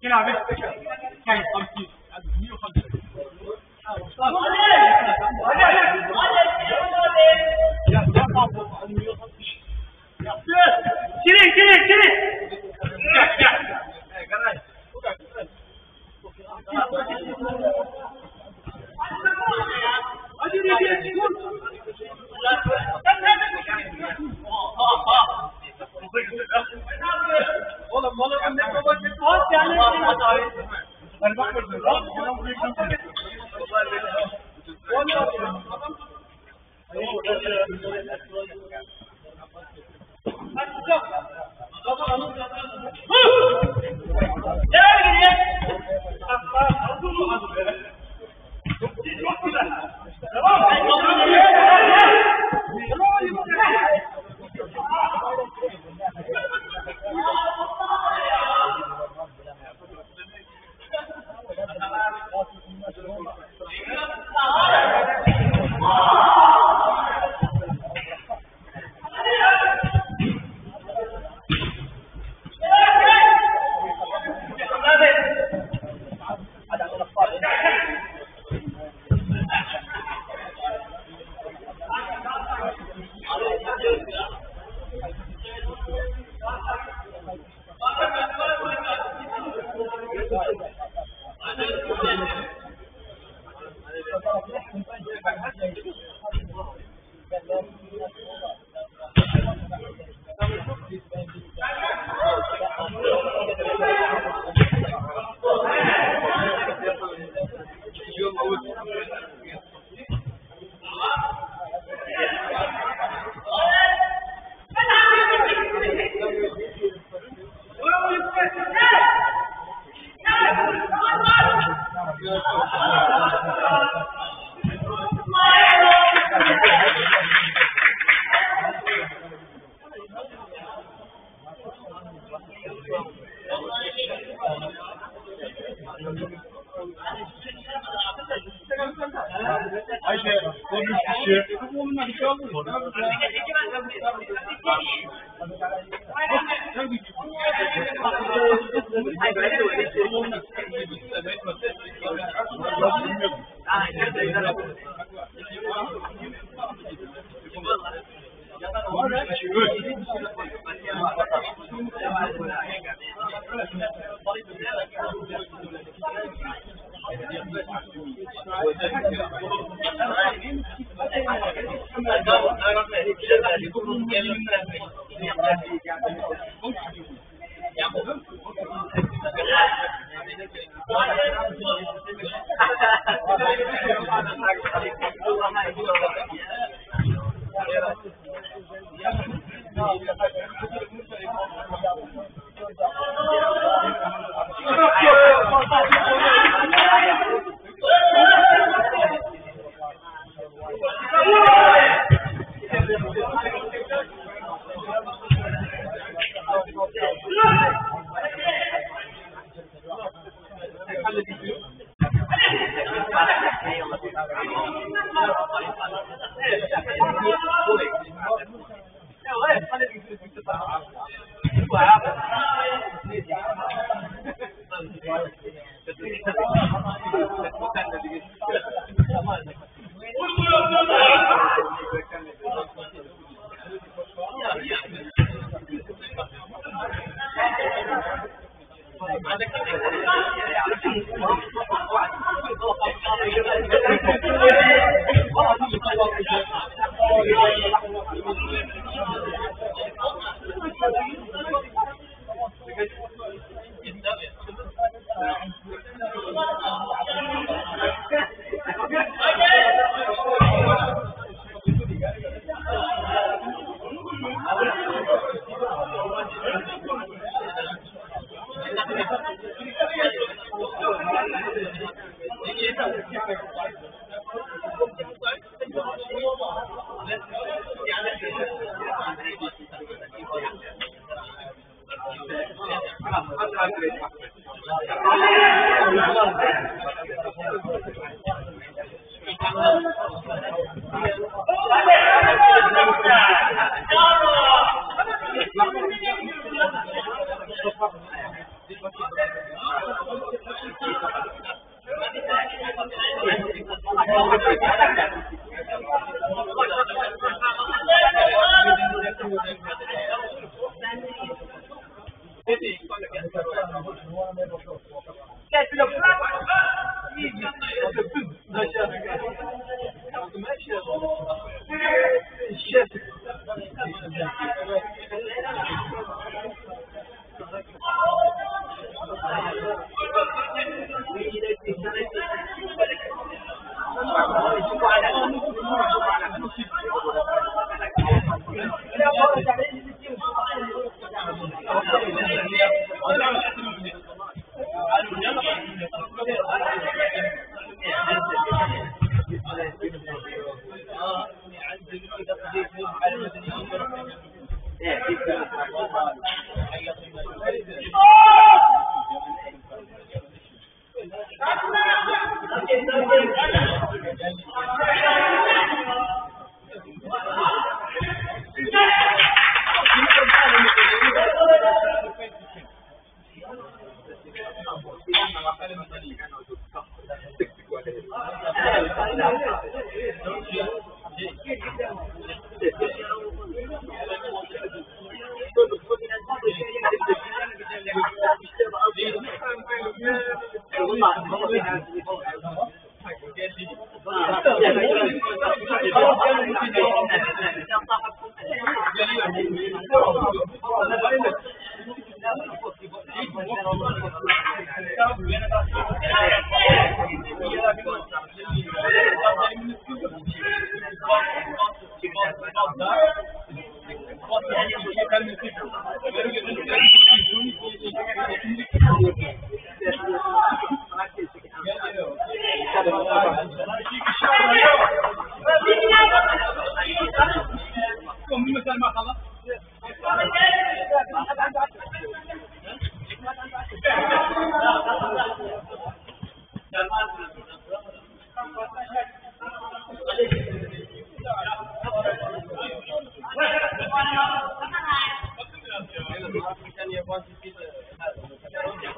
Kila ve, kaya تكون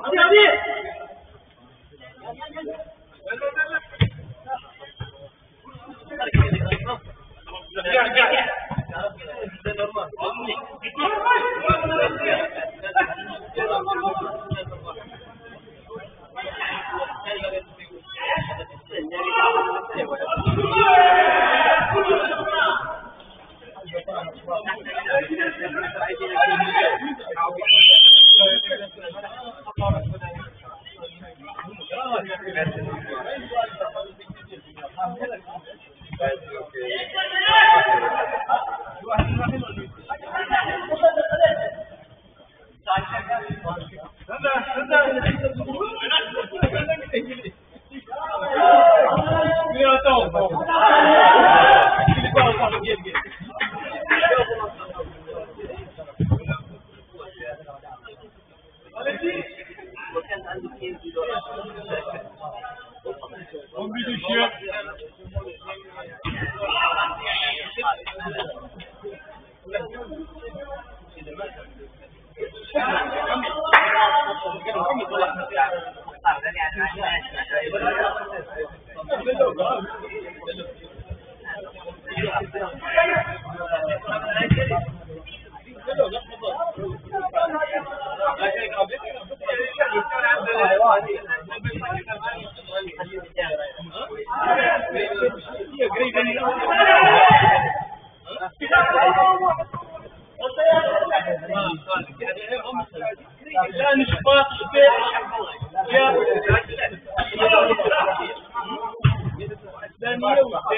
Regardez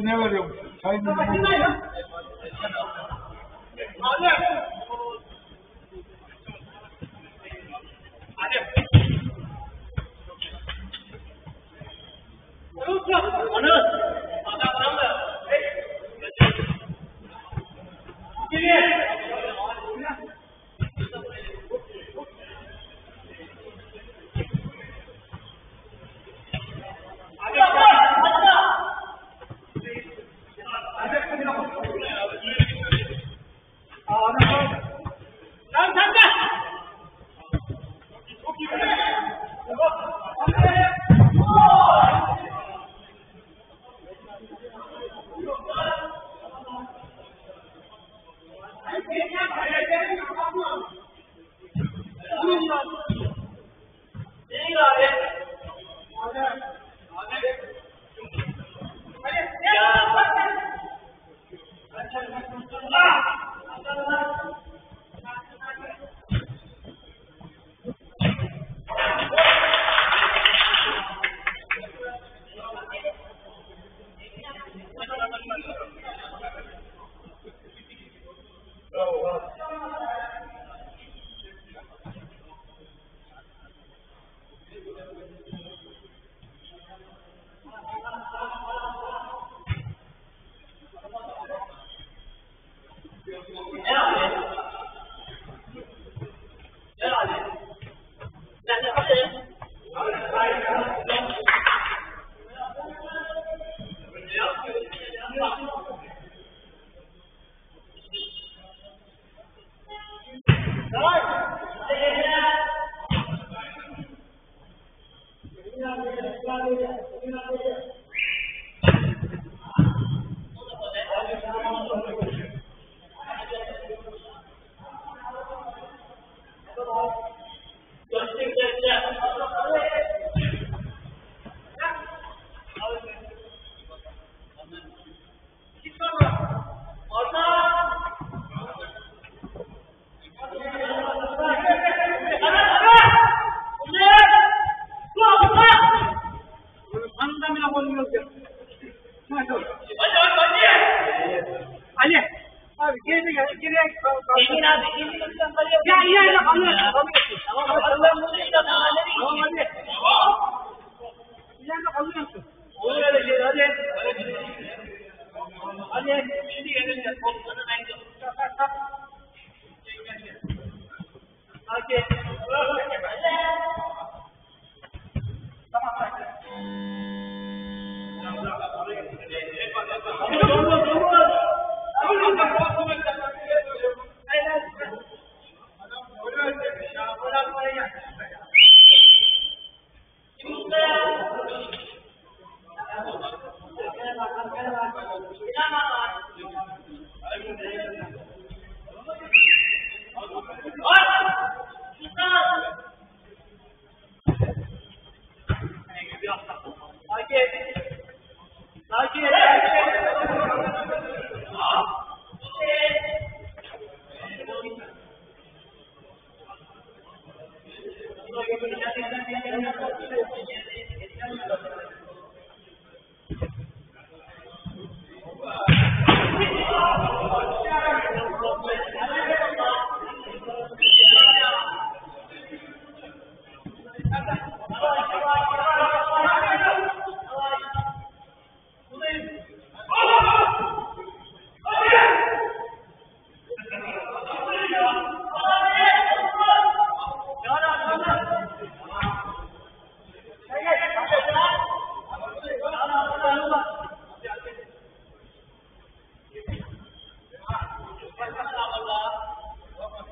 never time. لا إله إلا الله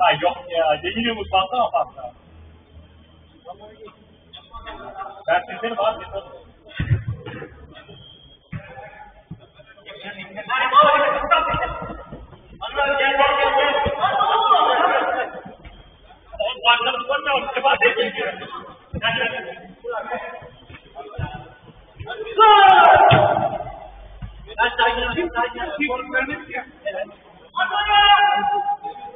Ha yok ya. Demirim uçakta mı patlar? Ben sizleri var mı? Ben saygı duyuyorum. Ben saygı duyuyorum. Evet. Adana!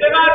Did I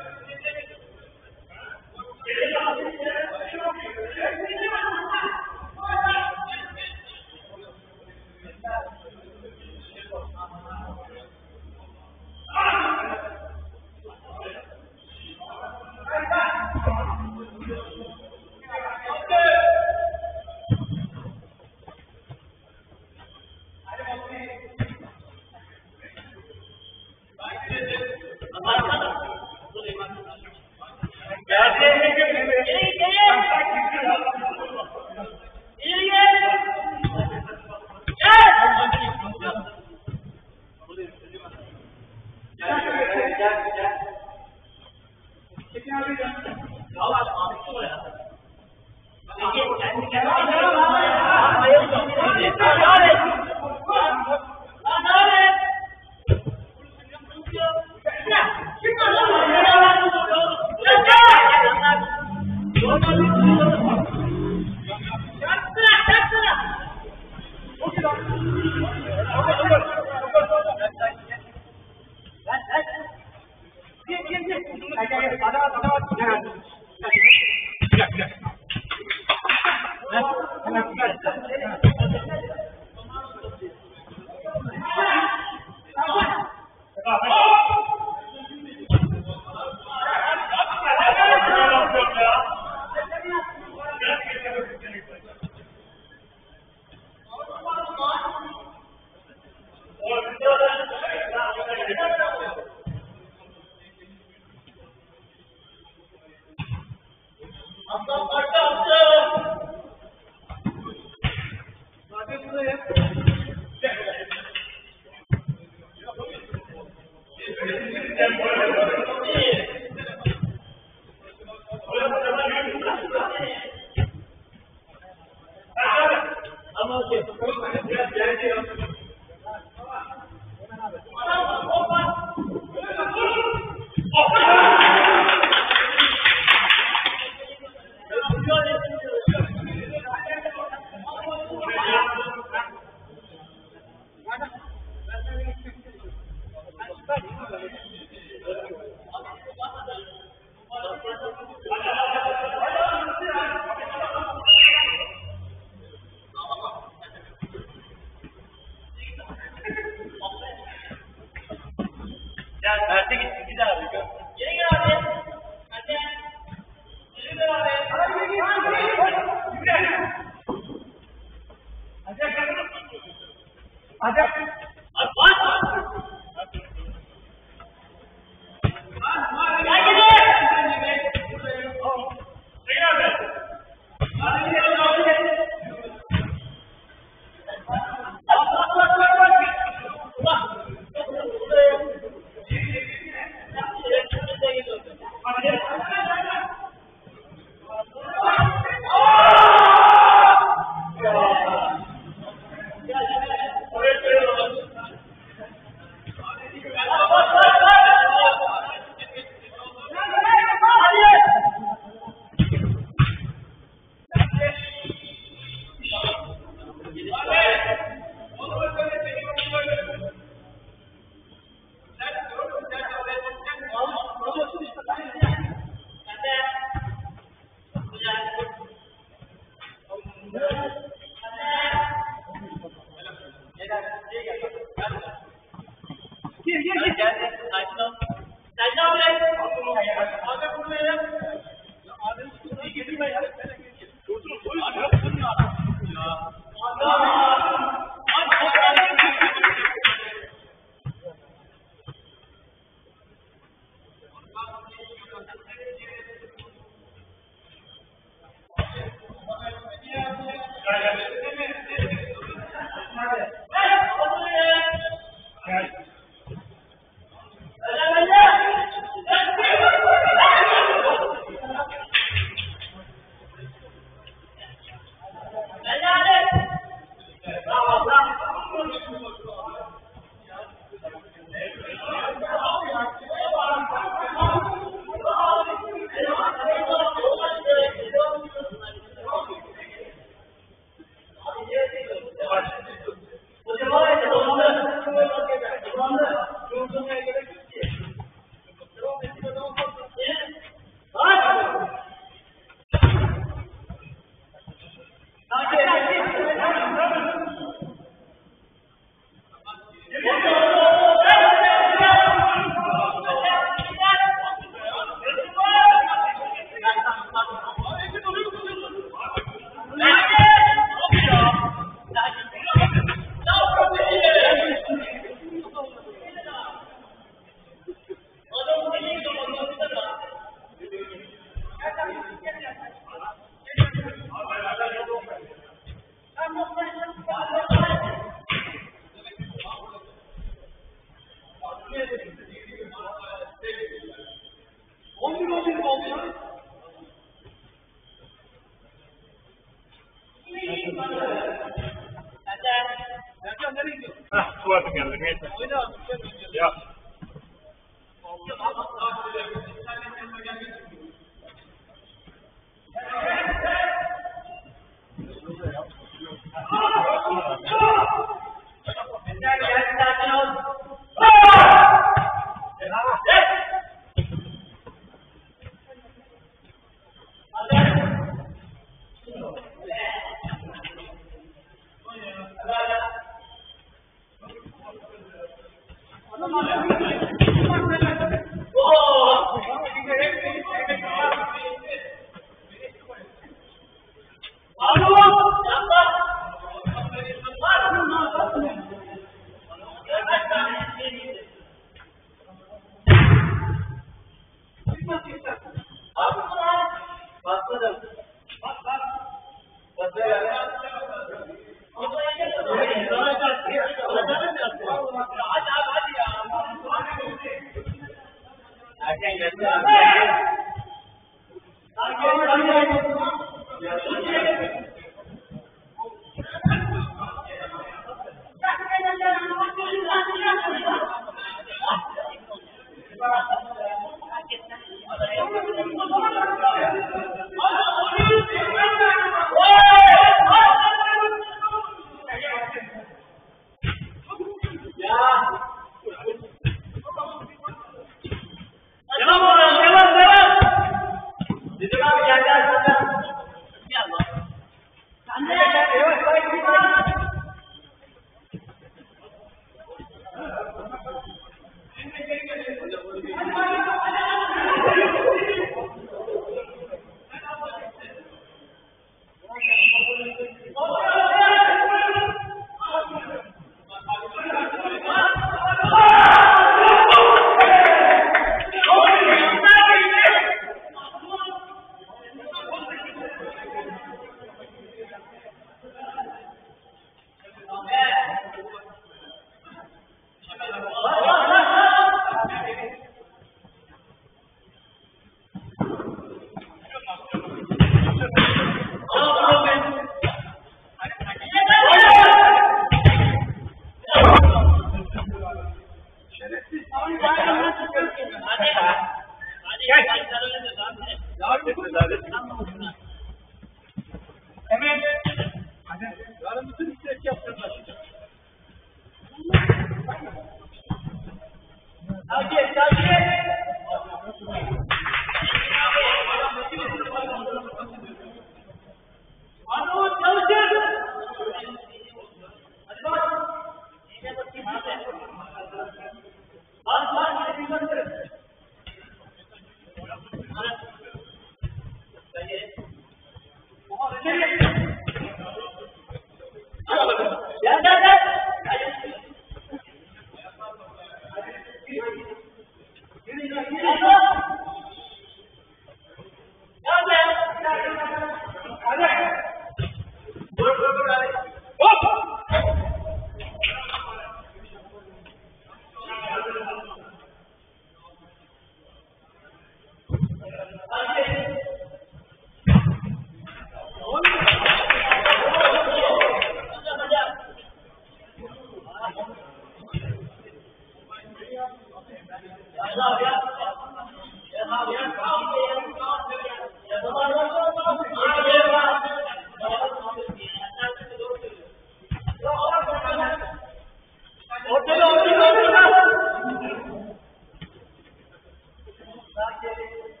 not getting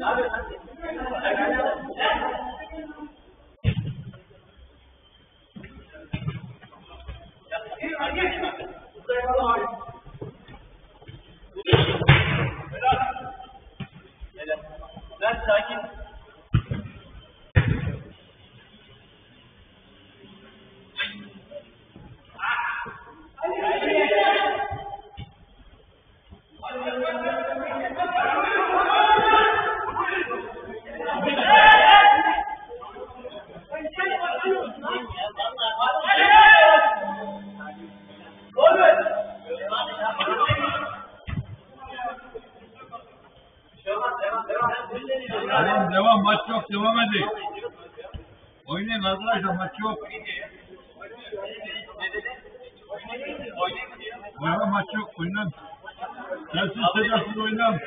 Ben sakin Tamam devam maç yok devam edin. Oynayın arkadaşlar maç yok. Oynayın maç yok oynayın. Sensiz sedasız oynayın.